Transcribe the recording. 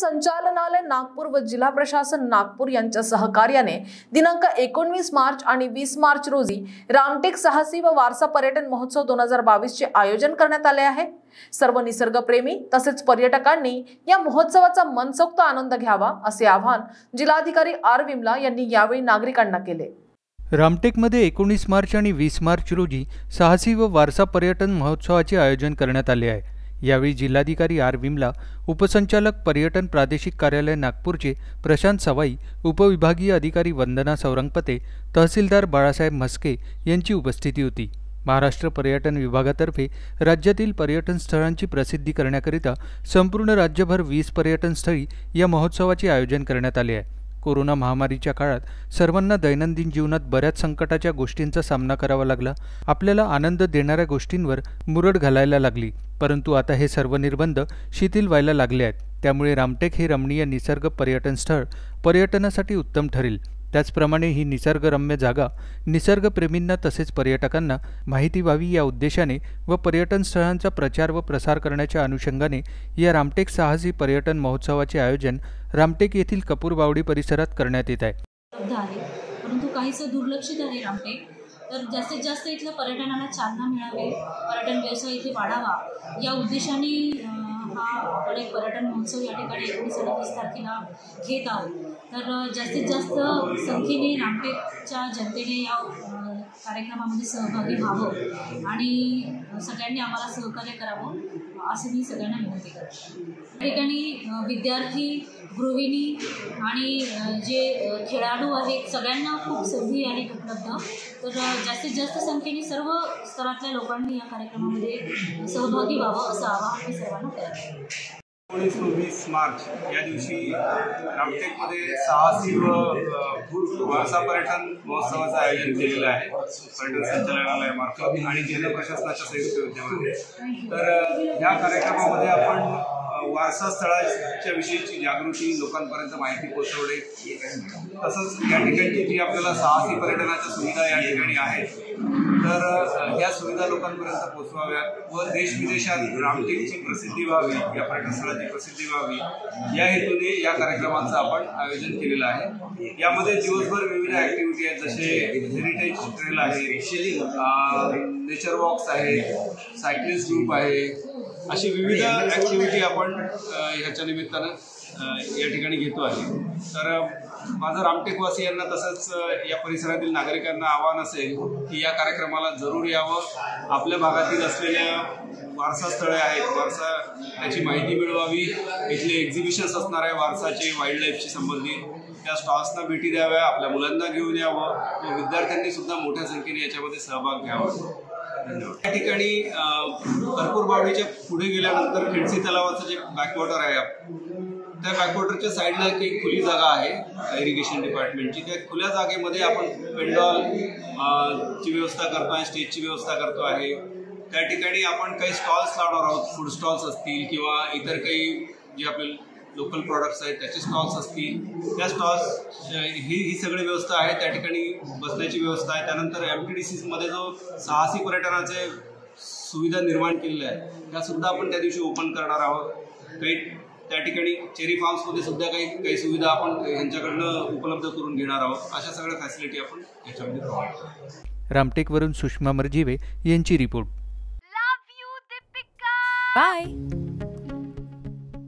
संचालनालय नागपूर व जिल्हा प्रशासन नागपूर यांच्या सहकार्याने दिनांक एकोणवीस मार्च आणि वीस मार्च रोजी रामटेक साहसी व वारसा पर्यटन महोत्सव दोन हजार बावीसचे आयोजन करण्यात आले आहे. सर्व निसर्गप्रेमी तसेच पर्यटकांनी या महोत्सवाचा मनसोक्त आनंद घ्यावा असे आवाहन जिल्हाधिकारी आर विमला यांनी यावेळी नागरिकांना केले. रामटेकमध्ये एकोणीस मार्च आणि वीस मार्च रोजी साहसी व वारसा पर्यटन महोत्सवाचे आयोजन करण्यात आले आहे. यावेळी जिल्हाधिकारी आर विमला उपसंचालक पर्यटन प्रादेशिक कार्यालय नागपूरचे प्रशांत सवाई उपविभागीय अधिकारी वंदना सौरंगपते तहसीलदार बाळासाहेब म्हस्के यांची उपस्थिती होती. महाराष्ट्र पर्यटन विभागातर्फे राज्यातील पर्यटन स्थळांची प्रसिद्धी करण्याकरिता संपूर्ण राज्यभर वीस पर्यटन स्थळी या महोत्सवाचे आयोजन करण्यात आले आहे. कोरोना महामारीच्या काळात सर्वांना दैनंदिन जीवनात बऱ्याच संकटाच्या गोष्टींचा सामना करावा लागला. आपल्याला आनंद देणाऱ्या गोष्टींवर मुरड घालायला लागली. परंतु आता हे सर्व निर्बंध शिथिल व्हायला लागले आहेत. त्यामुळे रामटेक हे रमणीय निसर्ग पर्यटन स्थळ पर्यटनासाठी उत्तम ठरेल. त्याचप्रमाणे ही निसर्गरम्य जागा निसर्गप्रेमींना तसेच पर्यटकांना माहिती व्हावी या उद्देशाने व पर्यटन स्थळांचा प्रचार व प्रसार करण्याच्या अनुषंगाने या रामटेक साहसी पर्यटन महोत्सवाचे आयोजन रामटेक येथील कपूरबावडी परिसरात करण्यात येत आहे. आहे परंतु काहीसं दुर्लक्षित आहे रामटेक. तर जास्तीत जास्त इथल्या पर्यटनाला चालना मिळावी पर्यटन व्यवसाय इथे वाढावा या उद्देशाने हा आपण एक पर्यटन महोत्सव या ठिकाणी एकोणीस अडतीस तारखेला घेत आहोत. तर जास्तीत जास्त संख्येने रामटेकच्या जनतेने या कार्यक्रमामध्ये सहभागी व्हावं आणि सगळ्यांनी आम्हाला सहकार्य करावं असं मी सगळ्यांना विनंती करते. या ठिकाणी विद्यार्थी गृहिणी आणि जे खेळाडू आहेत सगळ्यांना खूप संधी आहेत उपलब्ध. तर जास्तीत जास्त संख्येने सर्व स्तरातल्या लोकांनी या कार्यक्रमामध्ये सहभागी व्हावं असं आवाहन मी सर्वांना करत. एकोणीस वीस मार्च या दिवशी रामटेकमध्ये साहसी व वारसा पर्यटन महोत्सवाचं आयोजन केलेलं आहे पर्यटन संचालनालयामार्फत आणि जिल्हा प्रशासनाच्या संयुक्त विद्यमाने. तर या कार्यक्रमामध्ये आपण वारसा स्थळाच्या विषयीची जागृती लोकांपर्यंत माहिती पोहोचवणे तसंच या ठिकाणची जी आपल्याला साहसी पर्यटनाच्या सुविधा या ठिकाणी आहेत तर या सुविधा लोकांपर्यंत पोहोचवाव्यात व देश विदेशात रामटेकची प्रसिद्धी व्हावी या पर्यटनस्थळाची प्रसिद्धी व्हावी या हेतूने या कार्यक्रमाचं आपण आयोजन केलेलं आहे. यामध्ये दिवसभर विविध ऍक्टिव्हिटी आहेत जसे हेरिटेज ट्रेल आहे नेचर वॉक्स आहेत सायक्लिस्ट ग्रुप आहे अशी विविध ॲक्टिव्हिटी आपण ह्याच्या निमित्तानं या ठिकाणी घेतो आहे. तर माझं रामटेकवासियांना तसंच या परिसरातील नागरिकांना आव्हान असेल की या कार्यक्रमाला जरूर यावं. आपल्या भागातील असलेल्या वारसा स्थळे आहेत. वारसा त्याची माहिती मिळवावी. इथले एक्झिबिशन्स असणार आहे वारसाचे वाईल्ड लाईफशी संबंधित. त्या स्टॉल्सना भेटी द्याव्या आपल्या मुलांना घेऊन यावं. व विद्यार्थ्यांनी सुद्धा मोठ्या संख्येने याच्यामध्ये सहभाग घ्यावा. या ठिकाणी भरपूर बावडीच्या पुढे गेल्यानंतर खिडसी तलावाचं जे बॅकवॉटर आहे त्या बॅकवॉटरच्या साईडला एक खुली जागा आहे इरिगेशन डिपार्टमेंटची त्या खुल्या जागेमध्ये आपण पेंडॉल ची व्यवस्था करतो आहे स्टेजची व्यवस्था करतो आहे. त्या ठिकाणी आपण काही स्टॉल्स लावणार आहोत फूड स्टॉल्स असतील किंवा इतर काही जे आपले लोकल प्रॉडक्ट्स आहेत त्याचे स्टॉल्स असतील. त्या स्टॉल्स ही ही सगळी व्यवस्था आहे त्या ठिकाणी बसण्याची व्यवस्था आहे. त्यानंतर एम टी डी सीमध्ये जो साहसी पर्यटनाचे सुविधा निर्माण केलेल्या आहे त्या सुद्धा आपण त्या दिवशी ओपन करणार आहोत. काही त्या ठिकाणी चेरी फार्म्समध्ये सुद्धा काही काही सुविधा आपण यांच्याकडनं उपलब्ध करून घेणार आहोत. अशा सगळ्या फॅसिलिटी आपण याच्यामध्ये प्रोव्हाइड करतो रामटेकवरून सुषमा मर्जीवे यांची रिपोर्ट. बाय